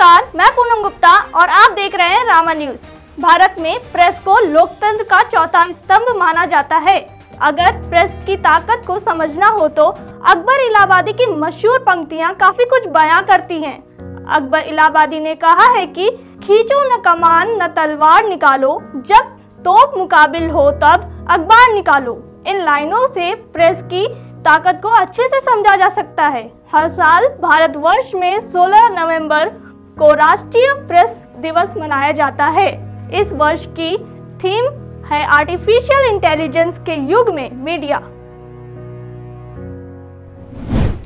मैं पूनम गुप्ता और आप देख रहे हैं रामा न्यूज़। भारत में प्रेस को लोकतंत्र का चौथा स्तंभ माना जाता है। अगर प्रेस की ताकत को समझना हो तो अकबर इलाहाबादी की मशहूर पंक्तियाँ काफ़ी कुछ बयां करती हैं। अकबर इलाहाबादी ने कहा है कि खींचो न कमान, न तलवार निकालो, जब तोप मुकाबिल हो तब अखबार निकालो। इन लाइनों से प्रेस की ताकत को अच्छे से समझा जा सकता है। हर साल भारतवर्ष में 16 नवंबर को राष्ट्रीय प्रेस दिवस मनाया जाता है। इस वर्ष की थीम है आर्टिफिशियल इंटेलिजेंस के युग में मीडिया।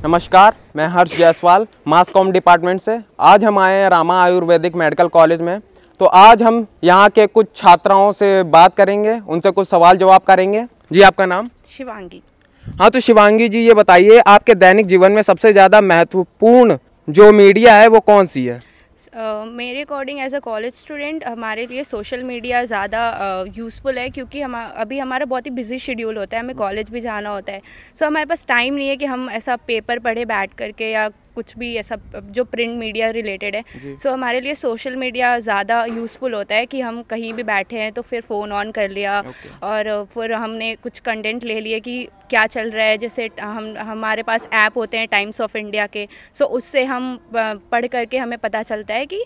नमस्कार मैं Harsh Jaiswal mass com department से। आज हम आए हैं रामा आयुर्वेदिक मेडिकल कॉलेज में। तो आज हम यहाँ के कुछ छात्राओं से बात करेंगे उनसे कुछ सवाल जवाब करेंगे। जी आपका नाम? शिवांगी। हाँ तो शिवांगी जी ये बताइए आपके दैनिक जीवन में सबसे ज़्यादा महत्वपूर्ण जो मीडिया है वो कौन सी है? मेरे according as a college student हमारे लिए सोशल मीडिया ज़्यादा यूज़फुल है क्योंकि हम अभी हमारा बहुत ही बिज़ी शेड्यूल होता है हमें कॉलेज भी जाना होता है। सो so, हमारे पास टाइम नहीं है कि हम ऐसा पेपर पढ़े बैठ करके या कुछ भी ऐसा जो प्रिंट मीडिया रिलेटेड है। सो so, हमारे लिए सोशल मीडिया ज़्यादा यूज़फुल होता है कि हम कहीं भी बैठे हैं तो फिर फ़ोन ऑन कर लिया। Okay. और फिर हमने कुछ कंटेंट ले लिए कि क्या चल रहा है जैसे हम हमारे पास ऐप होते हैं टाइम्स ऑफ़ इंडिया के। सो so उससे हम पढ़ करके हमें पता चलता है कि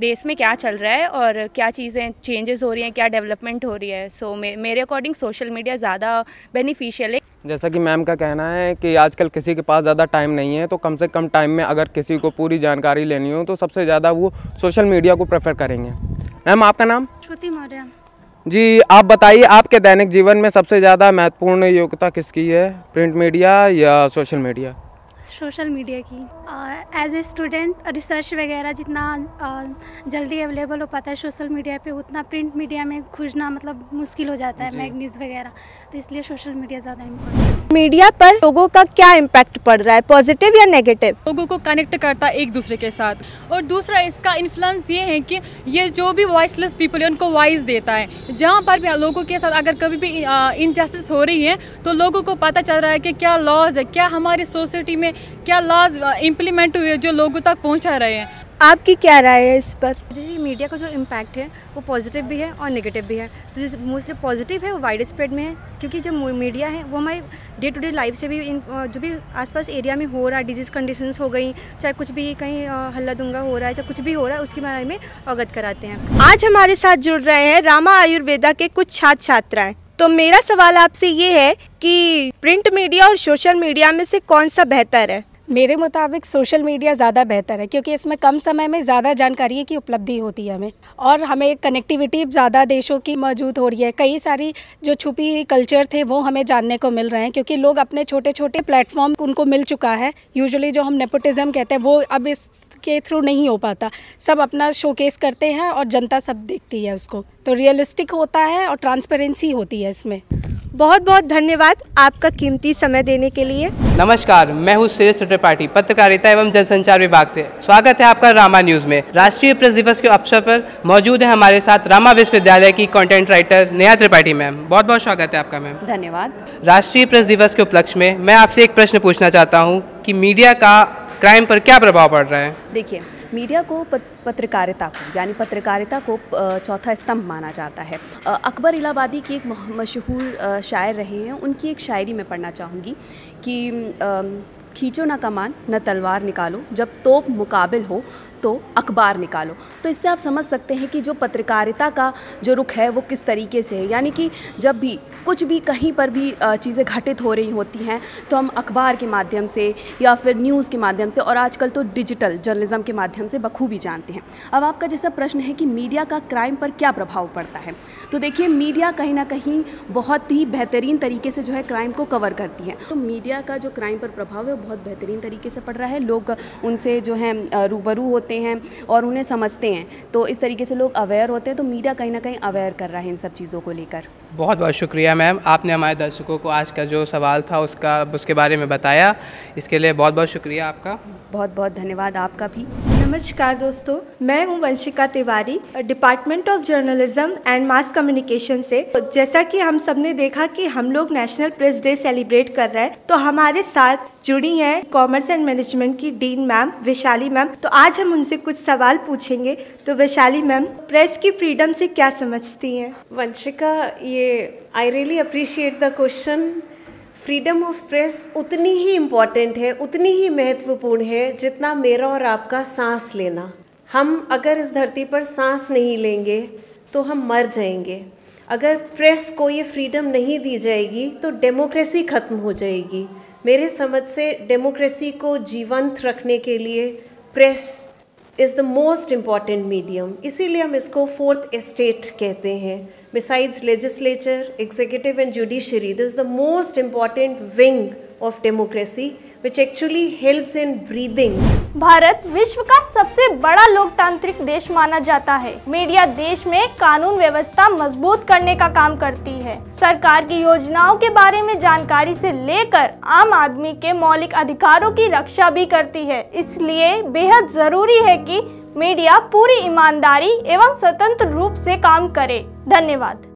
देश में क्या चल रहा है और क्या चीज़ें चेंजेस हो रही हैं क्या डेवलपमेंट हो रही है। सो so, मेरे अकॉर्डिंग सोशल मीडिया ज़्यादा बेनिफिशियल है। जैसा कि मैम का कहना है कि आजकल किसी के पास ज़्यादा टाइम नहीं है तो कम से कम टाइम में अगर किसी को पूरी जानकारी लेनी हो तो सबसे ज़्यादा वो सोशल मीडिया को प्रेफर करेंगे। मैम आपका नाम? श्रुति मौर्य। जी आप बताइए आपके दैनिक जीवन में सबसे ज़्यादा महत्वपूर्ण योग्यता किसकी है? प्रिंट मीडिया या सोशल मीडिया? सोशल मीडिया की। एज ए स्टूडेंट रिसर्च वगैरह जितना uh, जल्दी अवेलेबल हो पाता है सोशल मीडिया पे उतना प्रिंट मीडिया में खोजना मतलब मुश्किल हो जाता है मैगनीज वगैरह। तो इसलिए सोशल मीडिया ज़्यादा इम्पोर्टेंट मीडिया पर लोगों का क्या इम्पैक्ट पड़ रहा है पॉजिटिव या नेगेटिव लोगों को कनेक्ट करता है एक दूसरे के साथ। और दूसरा इसका इन्फ्लुएंस ये है कि ये जो भी वॉइसलेस पीपल है उनको वॉइस देता है। जहाँ पर भी लोगों के साथ अगर कभी भी इनजस्टिस हो रही है तो लोगों को पता चल रहा है कि क्या लॉज है क्या हमारी सोसाइटी में क्या लॉज इम्प्लीमेंट हुए जो लोगों तक पहुँचा रहे हैं? आपकी क्या राय है इस पर? जैसे मीडिया का जो इम्पैक्ट है वो पॉजिटिव भी है और नेगेटिव भी है। तो जैसे मोस्टली पॉजिटिव है वो वाइड स्प्रेड में है क्योंकि जो मीडिया है वो हमारी डे टू डे लाइफ से भी इन जो भी आसपास एरिया में हो रहा है डिज़ीज़ कंडीशंस हो गई चाहे कुछ भी कहीं हल्ला दुंगा हो रहा है चाहे कुछ भी हो रहा है उसके बारे में अवगत कराते हैं। आज हमारे साथ जुड़ रहे हैं रामा आयुर्वेदा के कुछ छात्र छात्राएँ तो मेरा सवाल आपसे ये है कि प्रिंट मीडिया और सोशल मीडिया में से कौन सा बेहतर है? मेरे मुताबिक सोशल मीडिया ज़्यादा बेहतर है, क्योंकि इसमें कम समय में ज़्यादा जानकारी की उपलब्धि होती है हमें। और हमें कनेक्टिविटी ज़्यादा देशों की मौजूद हो रही है। कई सारी जो छुपी हुई कल्चर थे, वो हमें जानने को मिल रहे हैं, क्योंकि लोग अपने छोटे छोटे प्लेटफॉर्म उनको मिल चुका है। यूजुअली जो हम नेपोटिज़म कहते हैं, वो अब इसके थ्रू नहीं हो पाता। सब अपना शोकेस करते हैं और जनता सब देखती है उसको। तो रियलिस्टिक होता है और ट्रांसपेरेंसी होती है इसमें। बहुत बहुत धन्यवाद आपका कीमती समय देने के लिए। नमस्कार मैं हूँ सुरेश त्रिपाठी पत्रकारिता एवं जनसंचार विभाग से। स्वागत है आपका रामा न्यूज़ में। राष्ट्रीय प्रेस दिवस के अवसर पर मौजूद है हमारे साथ रामा विश्वविद्यालय की content writer Neha Tripathi ma'am बहुत बहुत स्वागत है आपका मैम धन्यवाद। राष्ट्रीय प्रेस दिवस के उपलक्ष्य में मैं आपसे एक प्रश्न पूछना चाहता हूँ कि मीडिया का क्राइम पर क्या प्रभाव पड़ रहा है? देखिए मीडिया को पत्रकारिता को, यानी पत्रकारिता को चौथा स्तंभ माना जाता है। अकबर इलाहाबादी की एक मशहूर शायर रहे हैं। उनकी एक शायरी मैं पढ़ना चाहूँगी। कि खींचो ना कमान, न तलवार निकालो। जब तोप मुकाबिल हो तो अखबार निकालो। तो इससे आप समझ सकते हैं कि जो पत्रकारिता का जो रुख है, वो किस तरीके से है। यानी कि जब भी, कुछ भी कहीं पर भी चीज़ें घटित हो रही होती हैं तो हम अखबार के माध्यम से या फिर न्यूज़ के माध्यम से, और आजकल तो डिजिटल जर्नलिज्म के माध्यम से बखूबी जानते हैं। अब आपका जैसा प्रश्न है कि मीडिया का क्राइम पर क्या प्रभाव पड़ता है? तो देखिए, मीडिया कहीं ना कहीं बहुत ही बेहतरीन तरीके से जो है क्राइम को कवर करती है। तो मीडिया का जो क्राइम पर प्रभाव है वो बहुत बेहतरीन तरीके से पड़ रहा है। लोग उनसे जो है रूबरू होते होते हैं और उन्हें समझते हैं। तो इस तरीके से लोग अवेयर होते हैं तो मीडिया कहीं ना कहीं अवेयर कर रहा है इन सब चीज़ों को लेकर। बहुत बहुत शुक्रिया मैम आपने हमारे दर्शकों को आज का जो सवाल था उसका उसके बारे में बताया। इसके लिए बहुत बहुत शुक्रिया आपका। बहुत बहुत धन्यवाद आपका भी। नमस्कार दोस्तों, मैं हूँ Vanshika Tiwari department of journalism and mass communication से। जैसा कि हम सबने देखा कि हम लोग नेशनल प्रेस डे सेलिब्रेट कर रहे हैं तो हमारे साथ जुड़ी हैं कॉमर्स एंड मैनेजमेंट की डीन मैम वैशाली मैम तो आज हम उनसे कुछ सवाल पूछेंगे तो वैशाली मैम प्रेस की फ्रीडम से क्या समझती हैं? वंशिका, ये I really appreciate the question freedom of press उतनी ही इंपॉर्टेंट है, उतनी ही महत्वपूर्ण है जितना मेरा और आपका सांस लेना। हम अगर इस धरती पर सांस नहीं लेंगे तो हम मर जाएँगे। अगर प्रेस को ये फ्रीडम नहीं दी जाएगी तो डेमोक्रेसी ख़त्म हो जाएगी। मेरे समझ से डेमोक्रेसी को जीवंत रखने के लिए press is the most important medium इसीलिए हम इसको फोर्थ एस्टेट कहते हैं. Besides legislature executive and judiciary this the most important wing of democracy which actually helps in breathing Bharat विश्व का सबसे बड़ा लोकतांत्रिक देश माना जाता है। मीडिया देश में कानून व्यवस्था मज़बूत करने का काम करती है। सरकार की योजनाओं के बारे में जानकारी से लेकर आम आदमी के मौलिक अधिकारों की रक्षा भी करती है। इसलिए बेहद ज़रूरी है कि मीडिया पूरी ईमानदारी एवं स्वतंत्र रूप से काम करे। धन्यवाद।